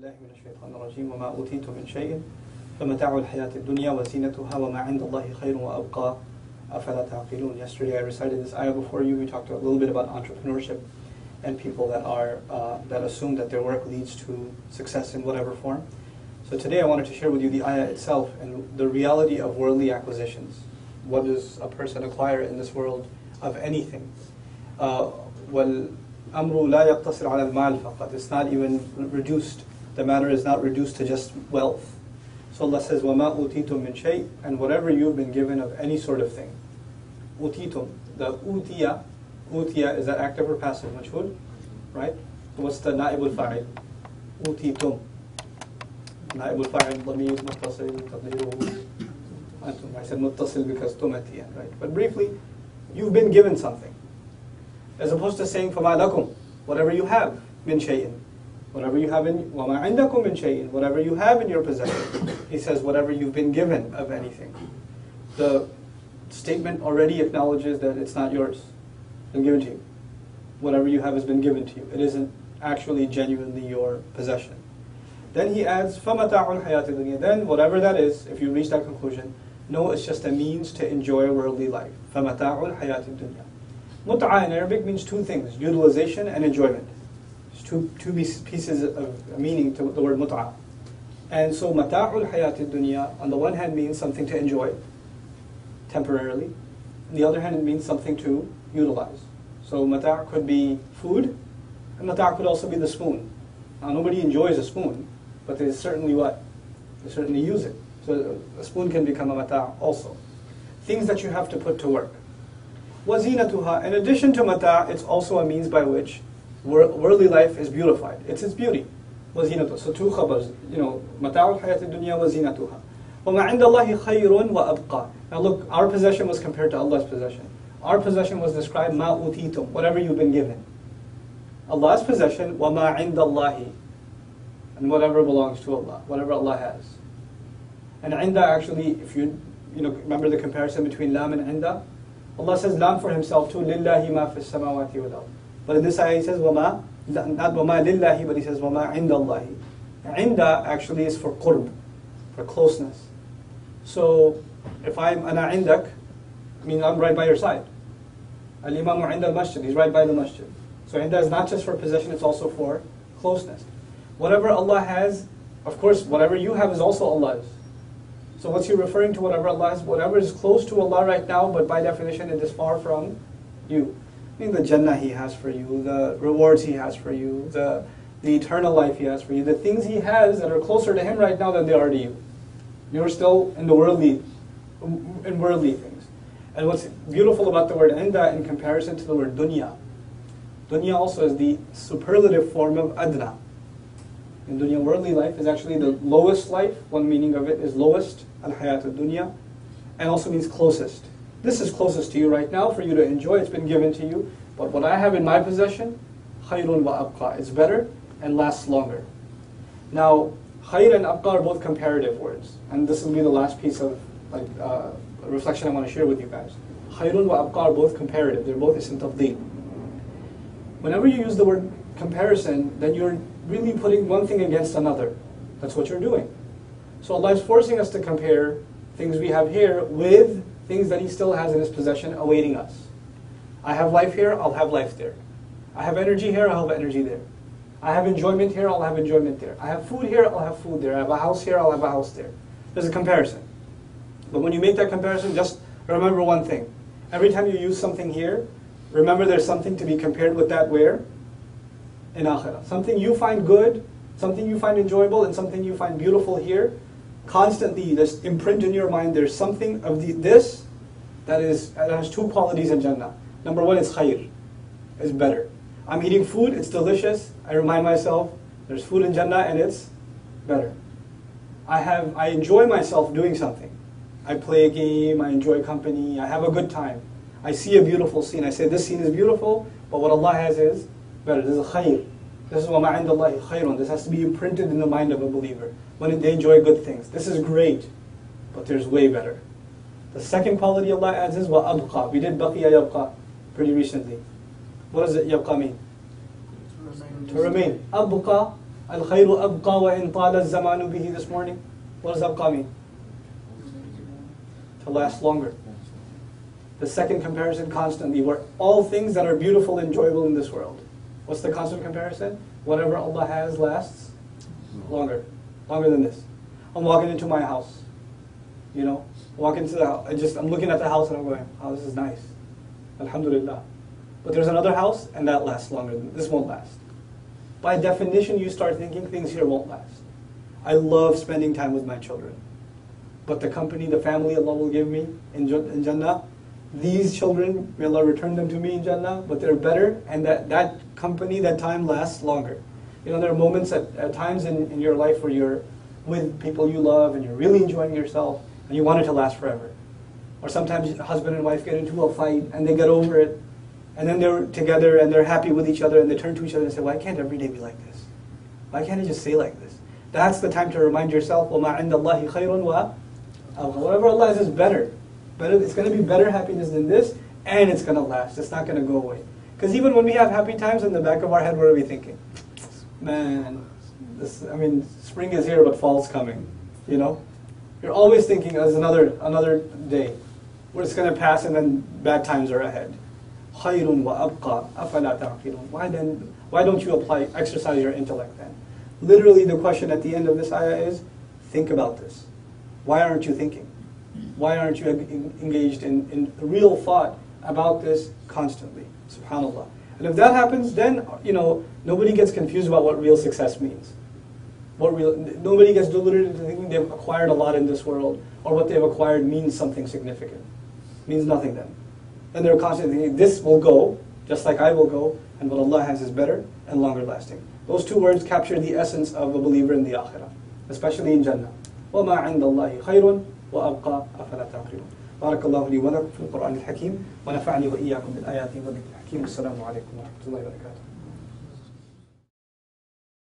بالله من الشيطان الرجيم وما أوتيتم من شيء فمتاع الحياة الدنيا وزينتها وما عند الله خير وأبقى أفلا تعقلون Yesterday I recited this ayah before you. We talked a little bit about entrepreneurship and people that are uh, that assume that their work leads to success in whatever form. So today I wanted to share with you the ayah itself and the reality of worldly acquisitions. What does a person acquire in this world of anything? Uh, والأمر لا يقتصر على المال فقط. It's not even reduced. The matter is not reduced to just wealth. So Allah says, وَمَا أُوتِيتُم مِّن شَيْءٍ And whatever you've been given of any sort of thing. أُوتِيتُم The utiya, utiya is that active or passive majhul, right? What's the نائب الفاعل? أُوتِيتُم نائب الفاعل ضمير متصل تقديره أنتم. I said متصل because تم at the end, right? But briefly, you've been given something. As opposed to saying فَمَا لَكُمْ Whatever you have, min shay'in. Whatever you have in وَمَا عِنْدَكُمْ min shay'in. Whatever you have in your possession. He says whatever you've been given of anything. The statement already acknowledges that it's not yours. It's been given to you. Whatever you have has been given to you. It isn't actually genuinely your possession. Then he adds فَمَتَاعُ الْحَيَاةِ الدُّنْيَا Then whatever that is, if you reach that conclusion, no, it's just a means to enjoy worldly life. فَمَتَاعُ الْحَيَاةِ الدُّنْيا Mut'a in Arabic means two things, utilization and enjoyment. two, two pieces of meaning to the word mut'a. And so mata'ul hayati dunya, on the one hand, means something to enjoy temporarily. On the other hand, it means something to utilize. So mata' could be food, and mata' could also be the spoon. Now, nobody enjoys a spoon, but they certainly what? They certainly use it. So a spoon can become a mata' also. Things that you have to put to work. Wazina tuha. In addition to mata', it's also a means by which worldly life is beautified. It's its beauty. وَزِينَتُهَا So two khabars, you know, مَتَاعُ الْحَيَاةِ الدُّنْيَا وَزِينَتُهَا وَمَا عِنْدَ اللَّهِ خَيْرٌ وَأَبْقَى Now look, our possession was compared to Allah's possession. Our possession was described مَا أُوتِيتُم Whatever you've been given. Allah's possession وَمَا عِنْدَ اللَّهِ And whatever belongs to Allah, whatever Allah has. And عِنْدَ actually, if you you know, remember the comparison between lam and inda? Allah says lam for himself too, lillahi ma fi samawati wal but in this ayah he says wama, not wama lillahi, but he says wama inda Allahi. Inda actually is for qurb, for closeness. So if I'm ana indak, I mean I'm right by your side. Al imamu inda al masjid, he's right by the masjid. So inda is not just for possession, it's also for closeness. Whatever Allah has, of course, whatever you have is also Allah's. So what's he referring to? Whatever Allah is, whatever is close to Allah right now, but by definition it is far from you. The Jannah He has for you, the rewards He has for you, the the eternal life He has for you, the things He has that are closer to Him right now than they are to you. You're still in the worldly, in worldly things. And what's beautiful about the word inda in comparison to the word dunya, dunya also is the superlative form of adna. In dunya, worldly life is actually the lowest life. One meaning of it is lowest al-hayat al dunya, and also means closest. This is closest to you right now for you to enjoy. It's been given to you. But what I have in my possession, khayrun wa abqa. It's better and lasts longer. Now, khayr and abqa are both comparative words. And this will be the last piece of like uh, reflection I want to share with you guys. Khayrun wa abqa are both comparative. They're both ism. Whenever you use the word comparison, then you're really putting one thing against another. That's what you're doing. So Allah is forcing us to compare things we have here with things that He still has in His possession awaiting us. I have life here, I'll have life there. I have energy here, I'll have energy there. I have enjoyment here, I'll have enjoyment there. I have food here, I'll have food there. I have a house here, I'll have a house there. There's a comparison. But when you make that comparison, just remember one thing. Every time you use something here, remember there's something to be compared with that where? In akhirah. Something you find good, something you find enjoyable, and something you find beautiful here constantly just imprint in your mind there's something of the, this that is that has two qualities in Jannah. Number one is khair, it's better. I'm eating food, it's delicious. I remind myself there's food in Jannah and it's better. I have I enjoy myself doing something. I play a game, I enjoy company, I have a good time. I see a beautiful scene. I say this scene is beautiful, but what Allah has is better. This is khair. This is wa ma'indallahi khayrun. This has to be imprinted in the mind of a believer. When they enjoy good things. This is great, but there's way better. The second quality Allah adds is wa abqa. We did baqiya yabqa pretty recently. What does it yabqa mean? To remain. Abqa, al khayru abqa wa in tala zamanu bihi this morning. What does abqa mean? To last longer. The second comparison constantly were all things that are beautiful, enjoyable in this world What's the constant comparison? Whatever Allah has lasts longer, longer than this. I'm walking into my house, you know, walk into the house. I just I'm looking at the house and I'm going, oh, this is nice, Alhamdulillah. But there's another house and that lasts longer. Than, this won't last. By definition, you start thinking things here won't last. I love spending time with my children, but the company, the family Allah will give me in, in Jannah these children, may Allah return them to me in Jannah, but they're better, and that, that company, that time lasts longer. You know, there are moments at, at times in, in your life where you're with people you love and you're really enjoying yourself, and you want it to last forever. Or sometimes husband and wife get into a fight and they get over it, and then they're together and they're happy with each other and they turn to each other and say, Why can't every day be like this? Why can't I just say like this? That's the time to remind yourself, وَمَا عِنْدَ اللَّهِ خَيْرٌ وَأَبْقَى Whatever Allah has is better. Better, it's going to be better happiness than this, and it's going to last. It's not going to go away. Because even when we have happy times in the back of our head, what are we thinking? Man, this, I mean, spring is here, but fall's coming. You know, you're always thinking, "As another another day, where it's going to pass, and then bad times are ahead." Why then? Why don't you apply exercise your intellect then? Literally, the question at the end of this ayah is, think about this. Why aren't you thinking? Why aren't you engaged in, in real thought about this constantly? Subhanallah. And if that happens, then you know nobody gets confused about what real success means. What real nobody gets deluded into thinking they've acquired a lot in this world, or what they've acquired means something significant. It means nothing then. And they're constantly thinking this will go, just like I will go, and what Allah has is better and longer lasting. Those two words capture the essence of a believer in the akhirah, especially in Jannah. وَمَا عِنْدَ اللَّهِ خَيْرٌ وأبقى أفلا تعقلون. بارك الله لي ولكم في القرآن الحكيم ونفعني وإياكم بالآيات والذكر الحكيم. والسلام عليكم ورحمة الله وبركاته.